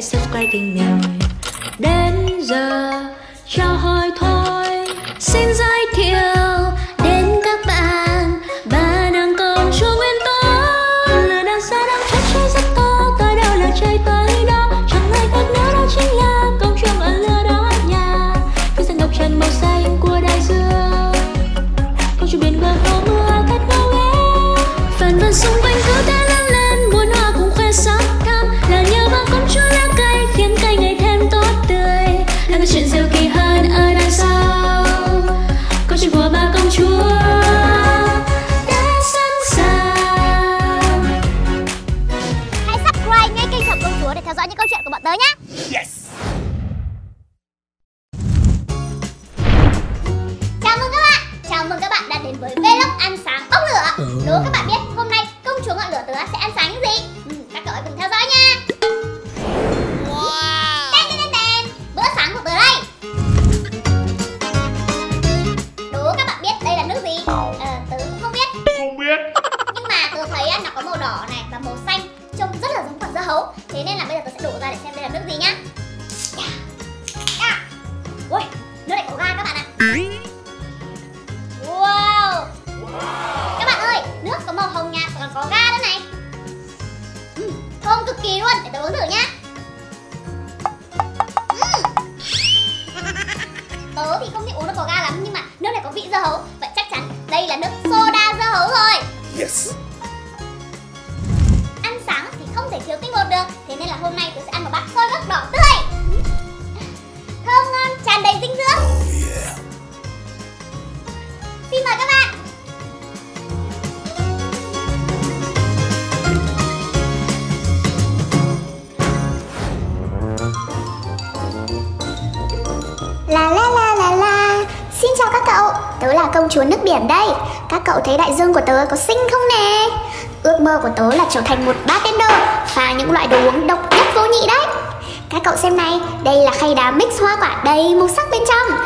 hãy subscribe kênh mình Đến giờ chào hỏi thôi Xin ra. Nên là hôm nay tôi sẽ ăn một bát xôi gấc đỏ tươi. Thơm ngon tràn đầy dinh dưỡng. Xin mời các bạn. La la la la la. Xin chào các cậu. Tớ là công chúa nước biển đây. Các cậu thấy đại dương của tớ có xinh không nè? Ước mơ của tớ là trở thành một bartender Pha những loại đồ uống độc nhất vô nhị đấy. Các cậu xem này, Đây là khay đá mix hoa quả đầy màu sắc bên trong.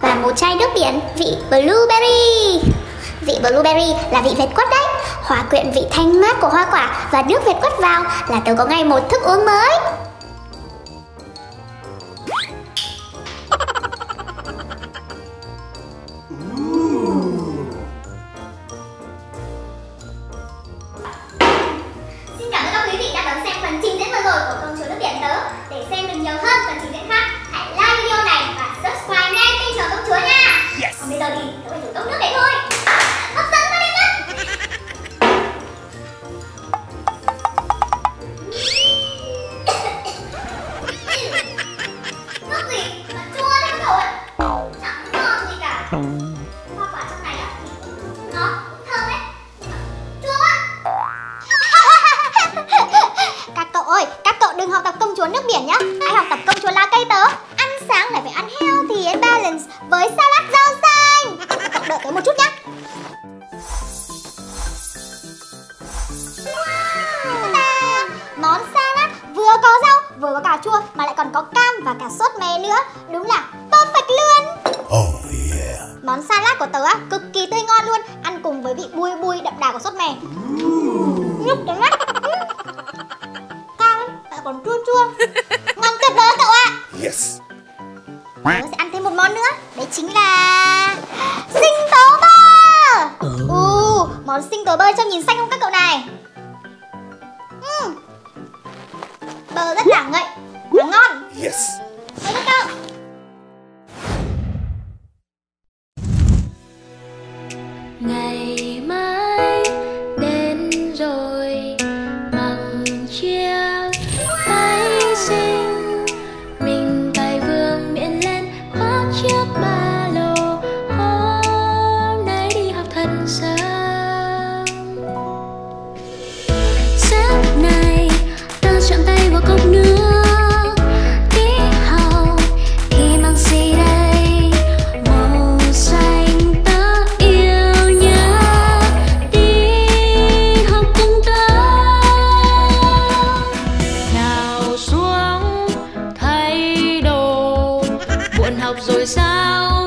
Và một chai nước biển, vị blueberry. Vị blueberry là vị vệt quất đấy. Hòa quyện vị thanh mát của hoa quả Và nước vệt quất vào là tớ có ngay một thức uống mới. Để xem được nhiều hơn phần trình diễn khác hãy like video này và subscribe ngay kênh chó công chúa nha. Yes. còn bây giờ thì tớ phải thử cốc nước đấy thôi. Hấp dẫn quá đi mất nước gì mà chua thế cậu ạ? Chẳng ngon gì cả vừa có cà chua Mà lại còn có cam và cả sốt me nữa. Đúng là perfect luôn. Oh yeah. Món salad của tớ á, cực kỳ tươi ngon luôn. Ăn cùng với vị bùi bùi đậm đà của sốt mè. Nhúc cái mắt. Cam lại còn chua chua rồi sao?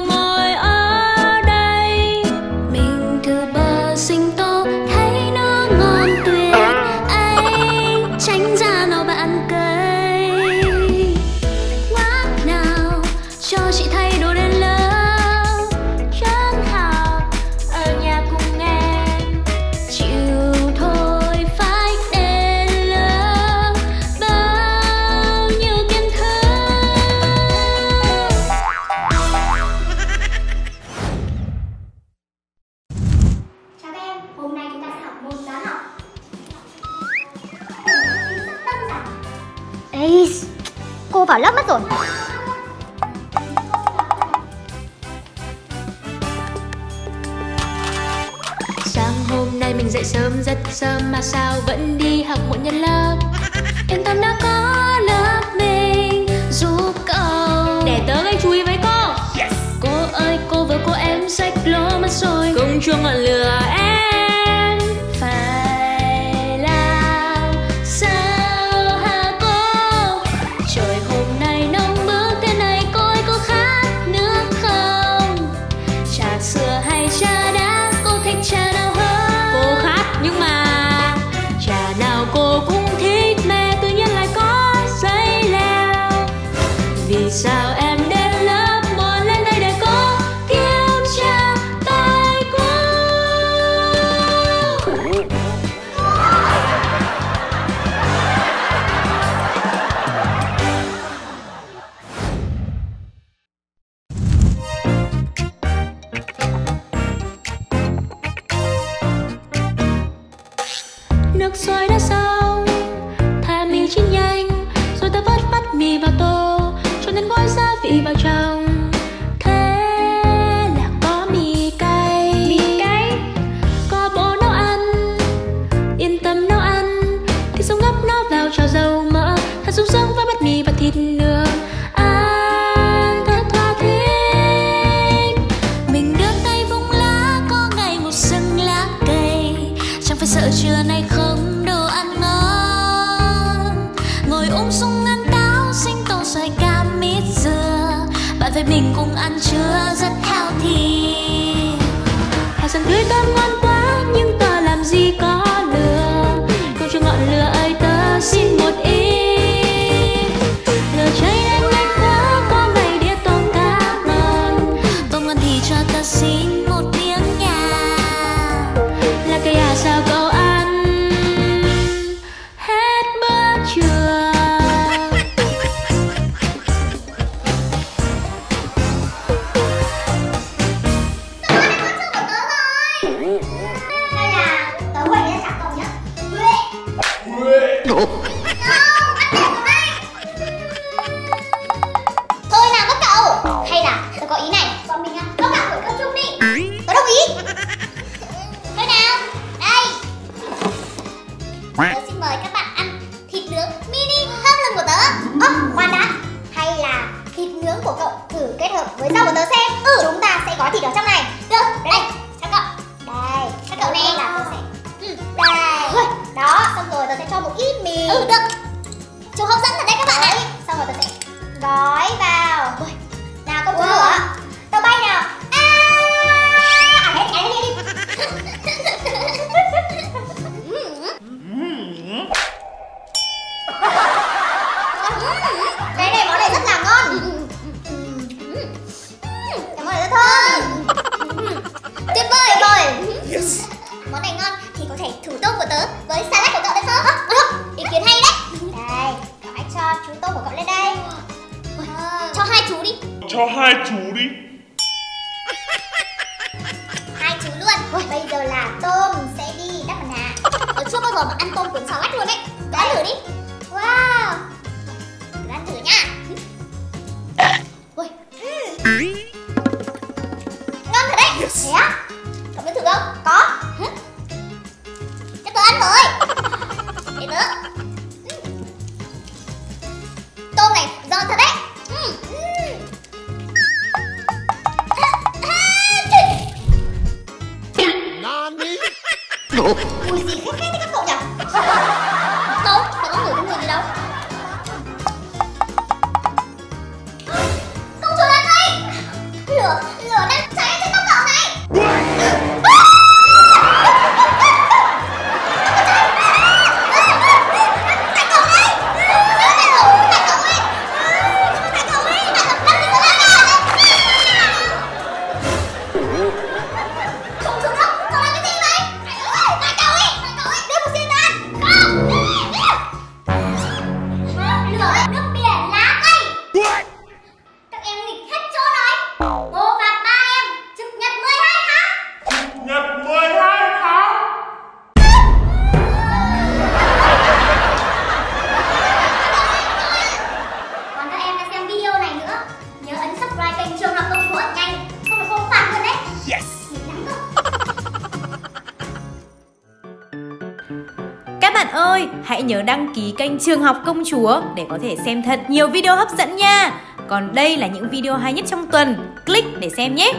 Ây, cô vào lớp mất rồi. Sáng hôm nay mình dậy sớm rất sớm mà sao vẫn đi học muộn nhân lớp? Yên tâm đó soy mình cùng được Thôi nào các cậu. Hay là tôi có ý này. Bọn mình à, ăn có cả buổi cơm chung đi. Tôi đồng ý. Thôi nào. Đây. Tôi xin mời các bạn ăn thịt nướng mini hấp lưng của tớ. Ơ oh, khoan đã. Hay là thịt nướng của cậu thử kết hợp với rau của tớ xem. Ừ. Chúng ta sẽ gói thịt ở trong này. với salad của cậu đây không? Được, ý kiến hay đấy. Đây, cậu anh cho chú tôm của cậu lên đây. Ờ. Cho hai chú đi. Cho hai chú đi. Hai chú luôn. Bây giờ là tôm sẽ đi đắp mặt nạ Tôi chưa bao giờ mà ăn tôm cuốn salad luôn đấy Đã thử đi. Wow. Tôi thử nha. Ôi. Ừ. Ủa gì khét khét thế các cậu nhỉ? Bố phạt ba em trực nhật 12 tháng. Trực nhật 12 tháng. Còn các em đã xem video này nữa Nhớ ấn subscribe kênh Trường Học Công Phố nhanh Không là không phạt đấy. Yes. Các bạn ơi, hãy nhớ đăng ký kênh Trường học Công Chúa để có thể xem thật nhiều video hấp dẫn nha. Còn đây là những video hay nhất trong tuần click để xem nhé.